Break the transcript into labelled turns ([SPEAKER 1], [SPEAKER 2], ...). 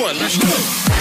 [SPEAKER 1] one. Let's go.